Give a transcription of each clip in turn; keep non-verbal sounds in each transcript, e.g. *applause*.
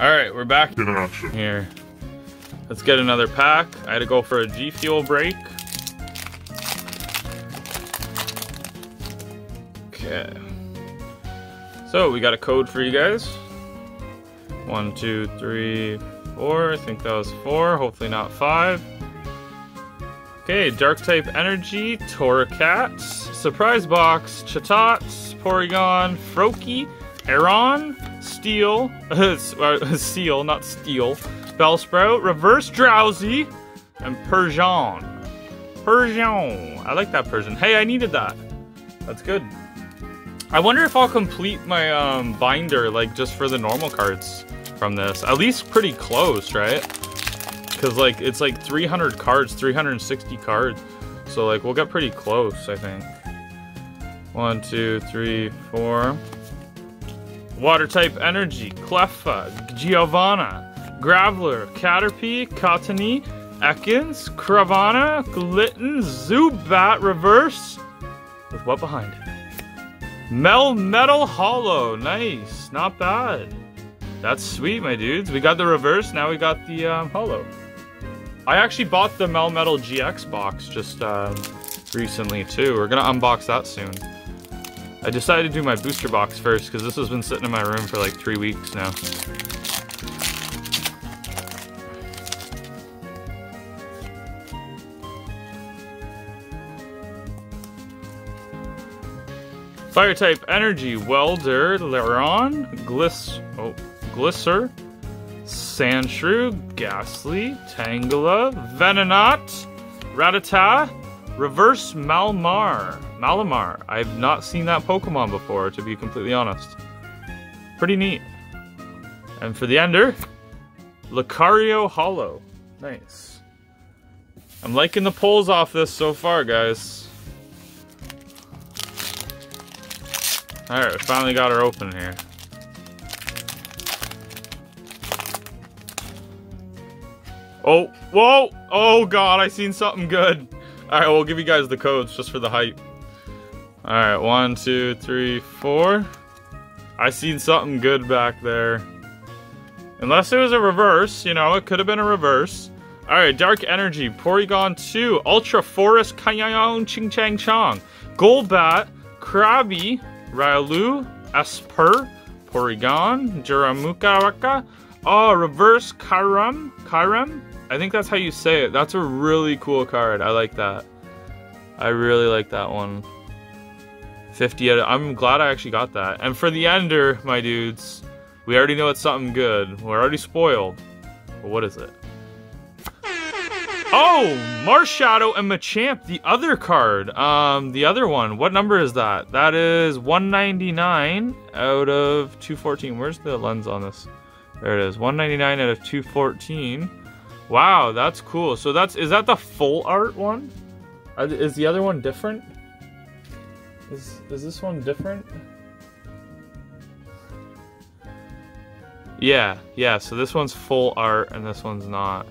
All right, we're back in action. here. Let's get another pack. I had to go for a G Fuel break. Okay. So we got a code for you guys. One, two, three, four. I think that was four. Hopefully not five. Okay, Dark type Energy, Torracat, Surprise Box, Chatot, Porygon, Froakie, Aeron, Steel, *laughs* uh, Steel, not Steel, Bellsprout, Reverse Drowzee, and Persian. Persian. I like that Persian. Hey, I needed that. That's good. I wonder if I'll complete my um, binder, like, just for the normal cards from this. At least pretty close, right? Because, like, it's like 300 cards, 360 cards. So, like, we'll get pretty close, I think. One, two, three, four. Water type energy, Cleffa, Giovanna, Graveler, Caterpie, Cottonee, Ekans, Cravana, Glitten, Zubat reverse. With what behind it? Melmetal Hollow. Nice. Not bad. That's sweet, my dudes. We got the reverse, now we got the um, hollow. I actually bought the Melmetal GX box just um, recently too. We're gonna unbox that soon. I decided to do my booster box first because this has been sitting in my room for like three weeks now. Fire type energy, welder, Leron, Gliss, oh, Glisser, Sandshrew, Gastly, Tangela, Venonat, Rattata, Reverse Malmar. Malamar. I've not seen that Pokemon before, to be completely honest. Pretty neat. And for the ender, Lucario Hollow. Nice. I'm liking the pulls off this so far, guys. Alright, we finally got her open here. Oh, whoa! Oh god, I seen something good. Alright, we'll give you guys the codes just for the hype. Alright, one, two, three, four. I seen something good back there. Unless it was a reverse, you know, it could have been a reverse. Alright, Dark Energy, Porygon 2, Ultra Forest Kayang Ching Chang Chong, Golbat, Krabby, Railu, Espurr, Porygon, Juramuka Oh, Reverse Kyurem, Kyurem? I think that's how you say it. That's a really cool card. I like that. I really like that one. 50 I'm glad I actually got that. And for the ender, my dudes, we already know it's something good. We're already spoiled. But what is it? Oh, Marshadow and Machamp, the other card. Um, the other one. What number is that? That is 199 out of 214. Where's the lens on this? There it is. 199 out of 214. Wow, that's cool. So that's is that the full art one? Is the other one different? Is is this one different? Yeah, yeah, so this one's full art and this one's not.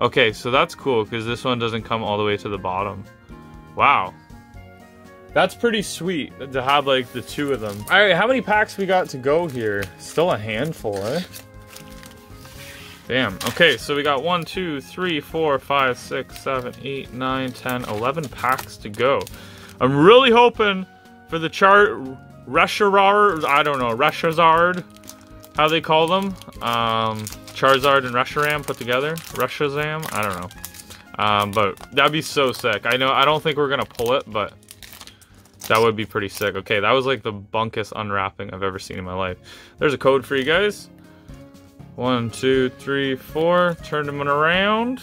Okay, so that's cool because this one doesn't come all the way to the bottom. Wow. That's pretty sweet to have like the two of them. All right, how many packs we got to go here? Still a handful, eh? Damn. Okay, so we got one, two, three, four, five, six, seven, eight, nine, ten, eleven packs to go. I'm really hoping for the chart Reshirar, I don't know, Reshazard, how they call them. Um, Charizard and Reshiram put together. Reshazam, I don't know. Um, but that'd be so sick. I know, I don't think we're gonna pull it, but that would be pretty sick. Okay, that was like the bunkest unwrapping I've ever seen in my life. There's a code for you guys. One, two, three, four. Turn them around.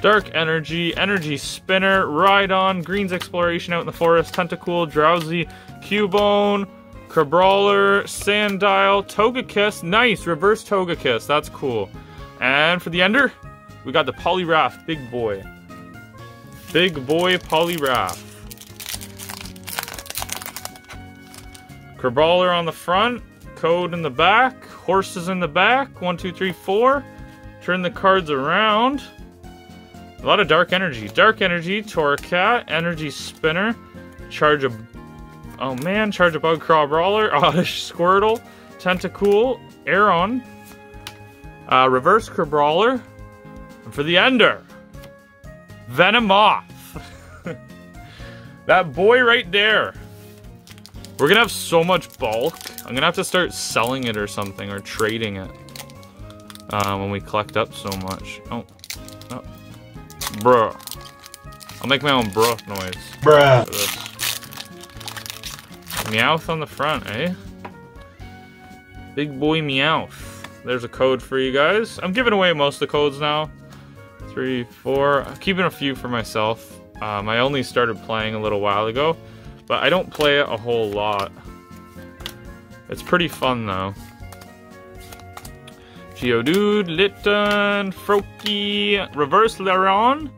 Dark Energy, Energy Spinner, Rhydon, Green's Exploration out in the forest, Tentacool, Drowzee, Cubone, Crabrawler, Sandile, Togekiss. Nice, reverse Togekiss. That's cool. And for the ender, we got the Poliwrath, big boy. Big boy Poliwrath. Crabrawler on the front, code in the back, horses in the back. One, two, three, four. Turn the cards around. A lot of dark energy. Dark energy, Torracat, energy spinner, charge a oh man, charge a bug crawl brawler, *laughs* oddish squirtle, tentacool, Aeron, Uh, reverse Crabrawler. And for the Ender, Venomoth. *laughs* that boy right there. We're gonna have so much bulk. I'm gonna have to start selling it or something, or trading it. Uh, when we collect up so much. Oh. oh. Bruh. I'll make my own bruh noise. Bruh. Meowth on the front, eh? Big boy Meowth. There's a code for you guys. I'm giving away most of the codes now. Three, four. I'm keeping a few for myself. Um, I only started playing a little while ago, but I don't play it a whole lot. It's pretty fun though. Geodude, Litten, Froakie, Reverse Lairon,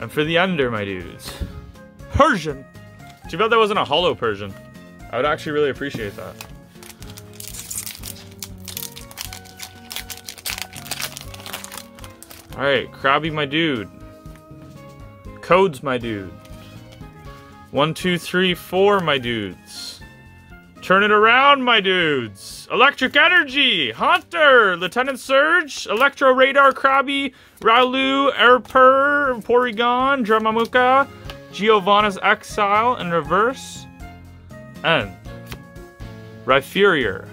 and for the under, my dudes, Persian. Too bad that wasn't a hollow Persian. I would actually really appreciate that. Alright, Krabby, my dude. Codes, my dude. One, two, three, four, my dudes. Turn it around, my dudes. Electric Energy, Haunter, Lieutenant Surge, Electro Radar, Krabby, Raulu, Airpur, Porygon, Dramamuka, Giovanna's Exile in reverse, and Rhyperior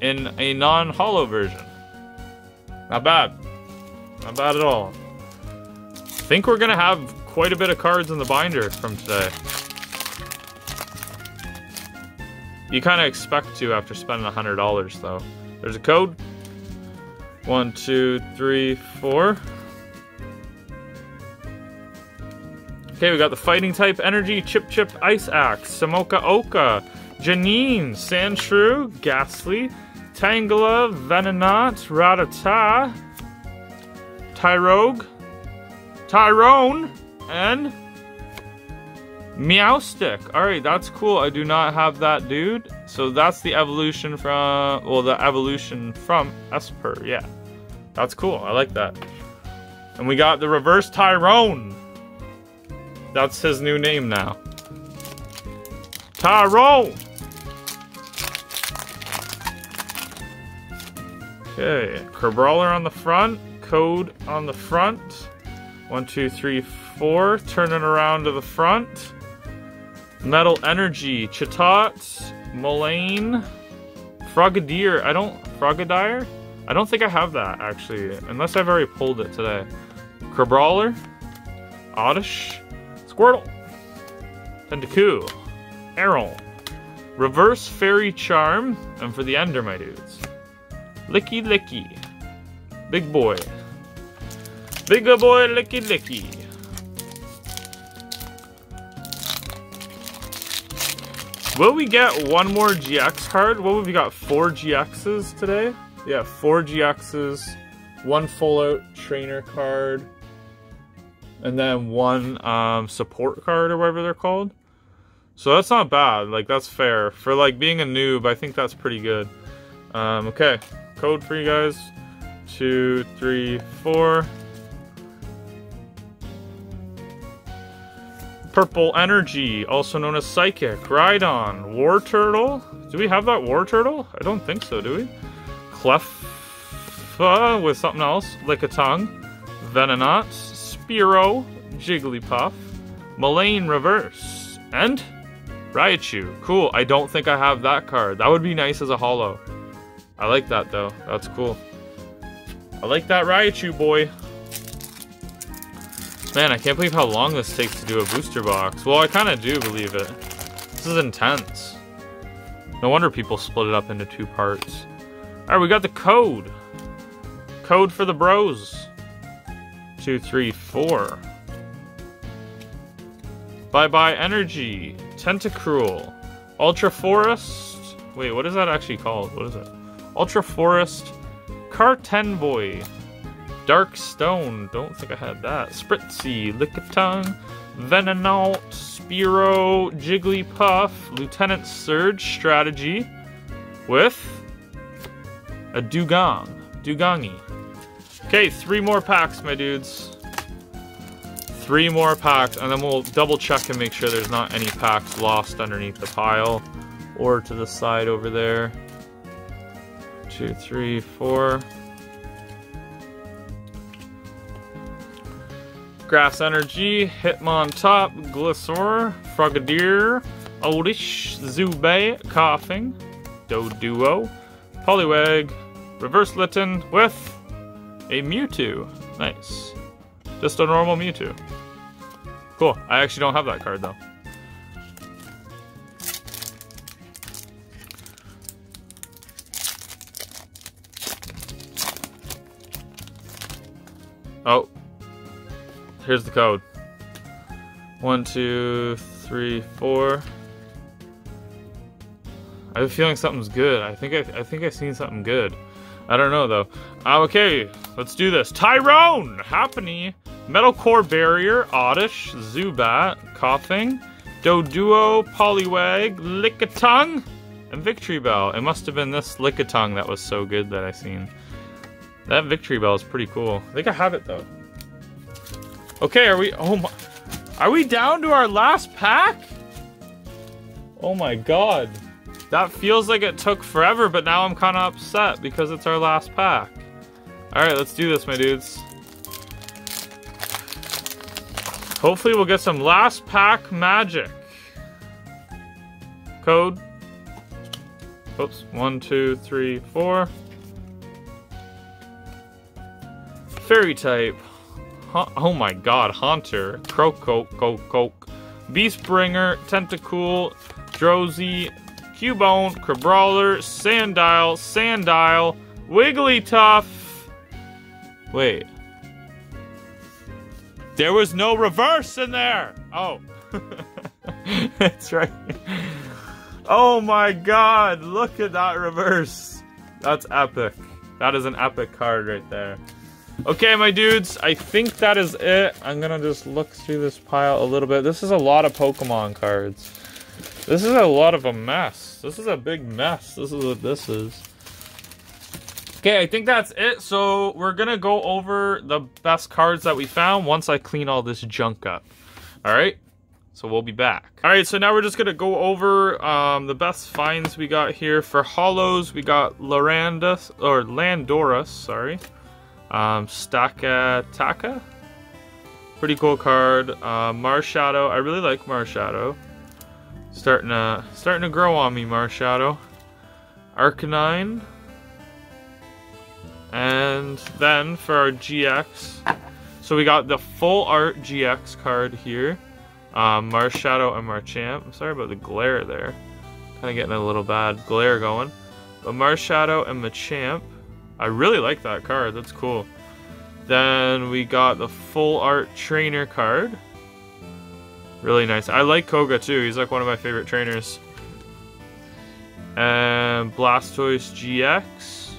in a non-holo version. Not bad. Not bad at all. I think we're gonna have quite a bit of cards in the binder from today. You kind of expect to after spending $100 though. There's a code. One, two, three, four. Okay, we got the fighting type energy, Chip Chip Ice Axe, Samoka Oka, Janine, Sandshrew, Gastly, Tangela, Venonat, Rattata, Tyrogue, Tyrone, and Meowstic. Alright, that's cool. I do not have that dude. So that's the evolution from, well, the evolution from Espurr. yeah. That's cool. I like that. And we got the reverse Tyrone. That's his new name now. Tyrone! Okay, Crabrawler on the front, code on the front. One, two, three, four. Turning around to the front. Metal Energy, Chatot, Mullane, Frogadier. I don't... Frogadier? I don't think I have that, actually. Unless I've already pulled it today. Crabrawler, Oddish, Squirtle, Tentacool, Errol, Reverse Fairy Charm, and for the Ender, my dudes. Lickilicky. Big boy. Big boy Lickilicky. Will we get one more GX card? What have we got? Four GXs today? Yeah, four GXs, one full out trainer card, and then one um, support card or whatever they're called. So that's not bad. Like, that's fair. For, like, being a noob, I think that's pretty good. Um, okay. Code for you guys. Two, three, four. Purple Energy, also known as Psychic, Rhydon, Wartortle. Do we have that Wartortle? I don't think so, do we? Cleffa with something else, Lickitung, Venonat, Spearow, Jigglypuff, Mullane Reverse, and Raichu. Cool, I don't think I have that card. That would be nice as a holo. I like that though, that's cool. I like that Raichu boy. Man, I can't believe how long this takes to do a booster box. Well, I kind of do believe it. This is intense. No wonder people split it up into two parts. Alright, we got the code. Code for the bros. Two, three, four. Bye-bye energy. Tentacruel. Ultra Forest. Wait, what is that actually called? What is it? Ultra Forest. Kartenvoy. Dark Stone, don't think I had that. Spritzee, Lickitung, Venonat, Spearow, Jigglypuff, Lieutenant Surge Strategy with a Dewgong. Dewgongi. Okay, three more packs, my dudes. Three more packs, and then we'll double check and make sure there's not any packs lost underneath the pile or to the side over there. Two, three, four. Grass Energy, Hitmontop, Gliscor, Frogadier, Oldish, Zubat, Koffing, Doduo, Poliwag, Reverse Litten with a Mewtwo. Nice. Just a normal Mewtwo. Cool. I actually don't have that card though. Oh. Here's the code. One, two, three, four. I have a feeling something's good. I think I, I think I've seen something good. I don't know though. Uh, okay, let's do this. Tyrone, Happiny, Metal Core Barrier, Oddish, Zubat, Koffing, Doduo, Poliwag, Lickitung, and Victory Bell. It must have been this Lickitung that was so good that I seen. That Victory Bell is pretty cool. I think I have it though. Okay, are we? Oh my! Are we down to our last pack? Oh my god. That feels like it took forever, but now I'm kind of upset because it's our last pack. Alright, let's do this, my dudes. Hopefully we'll get some last pack magic. Code. Oops. One, two, three, four. Fairy type. Oh my god, Haunter. Coke. Beastbringer, Tentacool, Drowzee, Cubone, Crabrawler, Sandile, Sandile, Wigglytuff. Wait. There was no reverse in there! Oh. *laughs* That's right. Oh my god, look at that reverse. That's epic. That is an epic card right there. Okay, my dudes, I think that is it. I'm gonna just look through this pile a little bit. This is a lot of Pokemon cards. This is a lot of a mess. This is a big mess. This is what this is. Okay, I think that's it. So we're gonna go over the best cards that we found once I clean all this junk up. All right. So we'll be back. All right, so now we're just gonna go over um, the best finds we got here. For hollows, we got Larandus, or Landorus, sorry. Um, Stakataka. Pretty cool card. Uh, Marshadow, I really like Marshadow. Starting to starting to grow on me, Marshadow. Arcanine. And then for our GX, so we got the full art GX card here. Um, Marshadow and Marchamp. I'm sorry about the glare there. Kind of getting a little bad glare going. But Marshadow and Machamp. I really like that card. That's cool. Then we got the full art trainer card. Really nice. I like Koga too. He's like one of my favorite trainers. And Blastoise GX.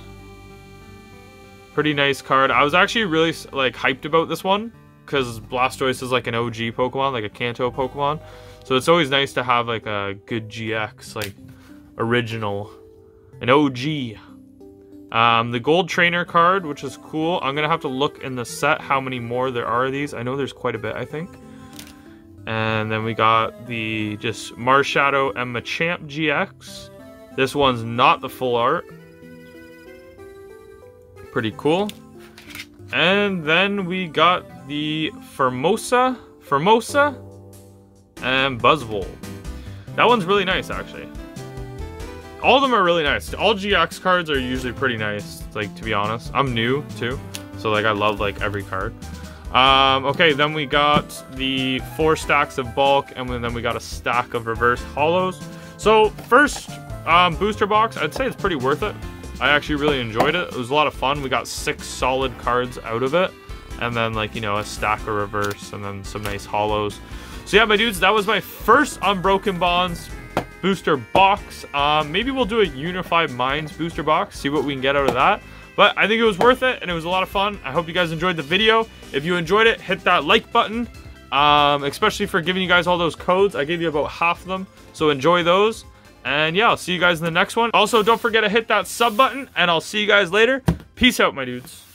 Pretty nice card. I was actually really like hyped about this one because Blastoise is like an OG Pokemon, like a Kanto Pokemon. So it's always nice to have like a good GX, like original, an OG. Um, the gold trainer card, which is cool. I'm gonna have to look in the set how many more there are of these. I know there's quite a bit, I think. And then we got the just Marshadow and Machamp GX. This one's not the full art. Pretty cool. And then we got the Formosa, Formosa, and Buzzwole. That one's really nice, actually. All of them are really nice. All GX cards are usually pretty nice, like, to be honest. I'm new, too. So, like, I love, like, every card. Um, okay, then we got the four stacks of bulk, and then we got a stack of reverse hollows. So first um, booster box, I'd say it's pretty worth it. I actually really enjoyed it. It was a lot of fun. We got six solid cards out of it, and then like you know a stack of reverse, and then some nice hollows. So yeah, my dudes, that was my first Unbroken Bonds booster box. Um, maybe we'll do a Unified Minds booster box, see what we can get out of that. But I think it was worth it, and it was a lot of fun. I hope you guys enjoyed the video. If you enjoyed it, hit that like button, um, especially for giving you guys all those codes. I gave you about half of them, so enjoy those. And yeah, I'll see you guys in the next one. Also, don't forget to hit that sub button, and I'll see you guys later. Peace out, my dudes.